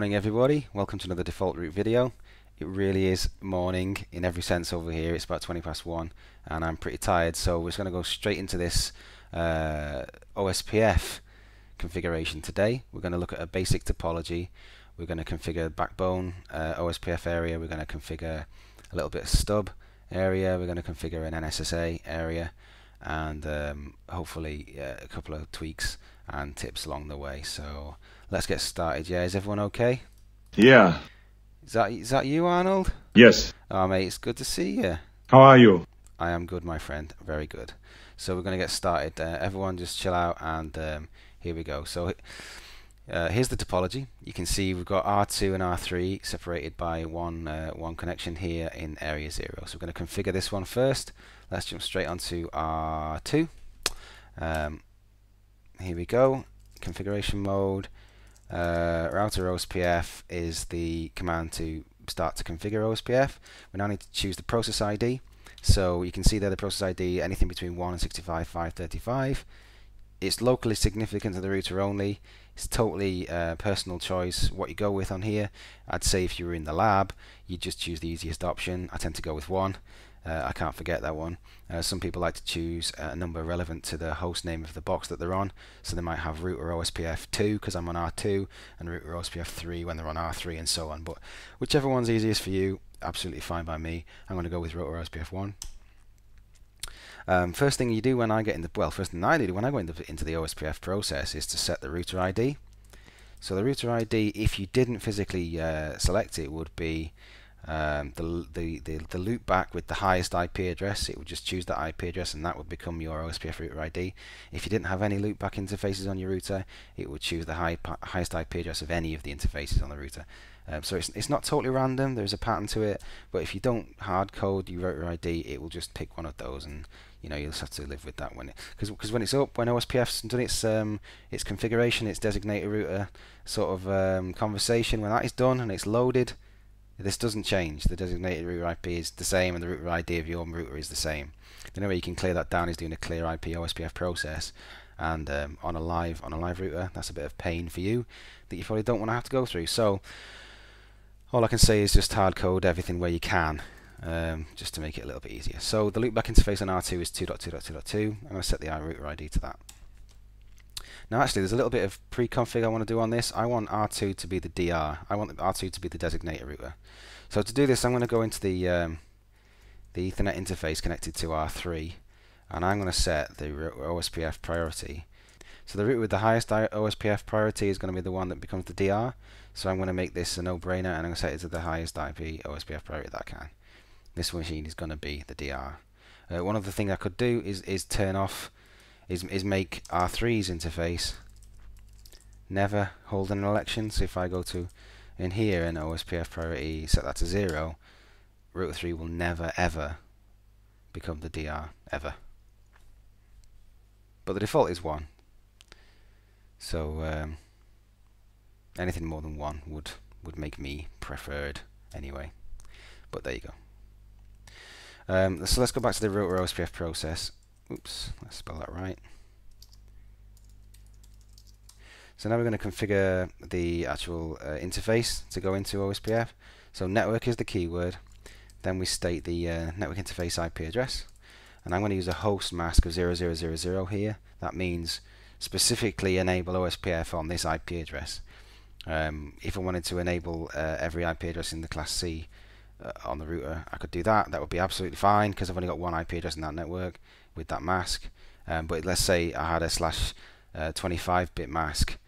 morning everybody, welcome to another default route video. It really is morning in every sense over here, it's about 20 past 1 and I'm pretty tired so we're just going to go straight into this uh, OSPF configuration today. We're going to look at a basic topology, we're going to configure backbone uh, OSPF area, we're going to configure a little bit of stub area, we're going to configure an NSSA area and um, hopefully uh, a couple of tweaks and tips along the way. So let's get started. Yeah, is everyone okay? Yeah. Is that is that you, Arnold? Yes. Oh, mate, it's good to see you. How are you? I am good, my friend. Very good. So we're going to get started. Uh, everyone, just chill out, and um, here we go. So. Uh, here's the topology. You can see we've got R2 and R3 separated by one uh, one connection here in area 0. So we're going to configure this one first. Let's jump straight onto R2. Um, here we go. Configuration mode. Uh, router OSPF is the command to start to configure OSPF. We now need to choose the process ID. So you can see there the process ID, anything between 1 and 65535. It's locally significant to the router only. It's totally uh, personal choice what you go with on here. I'd say if you were in the lab, you'd just choose the easiest option. I tend to go with 1. Uh, I can't forget that one. Uh, some people like to choose a number relevant to the host name of the box that they're on. So they might have router OSPF 2 because I'm on R2 and router OSPF 3 when they're on R3 and so on. But whichever one's easiest for you, absolutely fine by me. I'm going to go with router OSPF 1. Um, first thing you do when I get in the well, first thing I do when I go into, into the OSPF process is to set the router ID. So the router ID, if you didn't physically uh, select it, would be um, the, the, the, the loop back with the highest IP address, it would just choose that IP address and that would become your OSPF router ID. If you didn't have any loopback interfaces on your router, it would choose the high, highest IP address of any of the interfaces on the router. Um, so it's, it's not totally random, there's a pattern to it, but if you don't hard code your router ID, it will just pick one of those and you know you'll have to live with that when it because because when it's up when OSPF's done its um, its configuration its designated router sort of um, conversation when that is done and it's loaded this doesn't change. The designated router IP is the same and the router ID of your router is the same. The only way you can clear that down is doing a clear IP OSPF process and um, on a live on a live router that's a bit of pain for you that you probably don't want to have to go through. So all I can say is just hard code everything where you can um, just to make it a little bit easier. So the loopback interface on R2 is 2.2.2.2. I'm going to set the router ID to that. Now actually there's a little bit of pre-config I want to do on this. I want R2 to be the DR. I want R2 to be the designated router. So to do this I'm going to go into the um, the Ethernet interface connected to R3 and I'm going to set the OSPF priority. So the router with the highest OSPF priority is going to be the one that becomes the DR. So I'm going to make this a no-brainer and I'm going to set it to the highest IP OSPF priority that I can. This machine is going to be the DR. Uh, one other thing I could do is, is turn off is, is make R3's interface never hold an election. So if I go to in here in OSPF priority set that to zero, router 3 will never ever become the DR ever. But the default is 1. So um, anything more than 1 would would make me preferred anyway. But there you go. Um, so let's go back to the router OSPF process. Oops, let's spell that right. So now we're going to configure the actual uh, interface to go into OSPF. So network is the keyword. Then we state the uh, network interface IP address. And I'm going to use a host mask of 0000 here. That means specifically enable OSPF on this IP address. Um, if I wanted to enable uh, every IP address in the class C uh, on the router, I could do that. That would be absolutely fine because I've only got one IP address in that network with that mask. Um, but let's say I had a slash 25-bit uh, mask,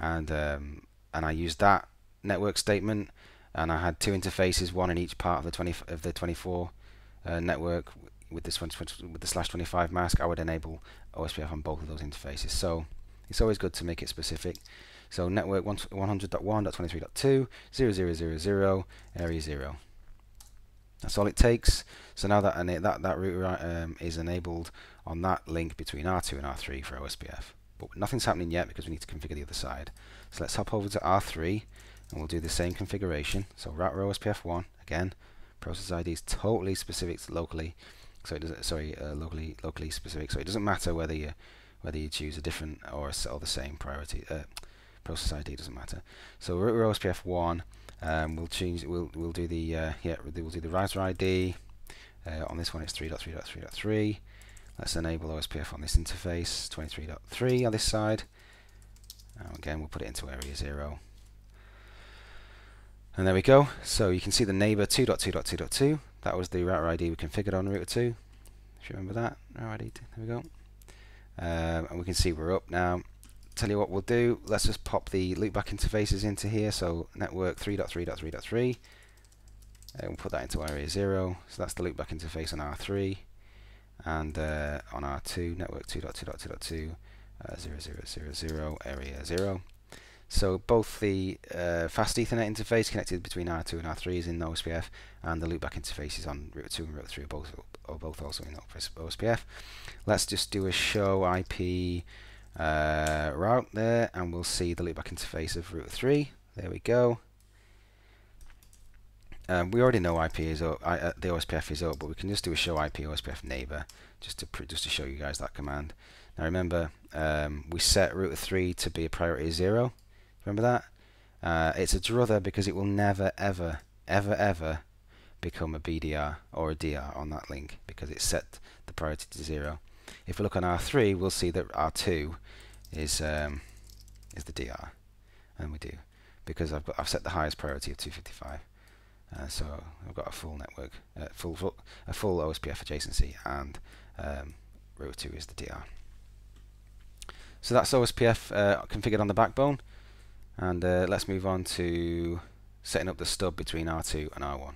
and um, and I used that network statement, and I had two interfaces, one in each part of the 20 of the 24 uh, network with this one with the slash 25 mask. I would enable OSPF on both of those interfaces. So it's always good to make it specific. So network 100.1.23.2 0000 area 0. That's all it takes. So now that that that router um, is enabled on that link between R2 and R3 for OSPF. But nothing's happening yet because we need to configure the other side. So let's hop over to R3 and we'll do the same configuration. So router OSPF1 again. Process ID is totally specific to locally. So it doesn't sorry uh, locally locally specific. So it doesn't matter whether you whether you choose a different or, a, or the same priority uh, process ID doesn't matter. So router OSPF one. Um, we'll change. We'll we'll do the uh, yeah. We'll do the router ID. Uh, on this one, it's 3.3.3.3. Let's enable OSPF on this interface. 23.3 on this side. Now again, we'll put it into area zero. And there we go. So you can see the neighbor 2.2.2.2. That was the router ID we configured on router 2. If you remember that, router ID. There we go. Um, and we can see we're up now. Tell you what we'll do. Let's just pop the loopback interfaces into here. So network 3.3.3.3. And we'll put that into area 0. So that's the loopback interface on R3. And uh, on R2, network 2.2.2.2, uh, 0, area 0. So both the uh, fast Ethernet interface connected between R2 and R3 is in OSPF, and the loopback interfaces on router 2 and router 3 are both, are both also in OSPF. Let's just do a show IP uh, route there, and we'll see the loopback interface of route 3. There we go. Um, we already know IP is up, uh, the OSPF is up, but we can just do a show IP OSPF neighbor just to just to show you guys that command. Now remember, um, we set router 3 to be a priority 0. Remember that? Uh, it's a DROTHER because it will never, ever, ever, ever become a BDR or a DR on that link because it's set the priority to 0. If we look on R3, we'll see that R2 is um, is the DR, and we do because I've got I've set the highest priority of 255. Uh, so I've got a full network, uh, full, full, a full OSPF adjacency, and um, row 2 is the DR. So that's OSPF uh, configured on the backbone, and uh, let's move on to setting up the stub between R2 and R1.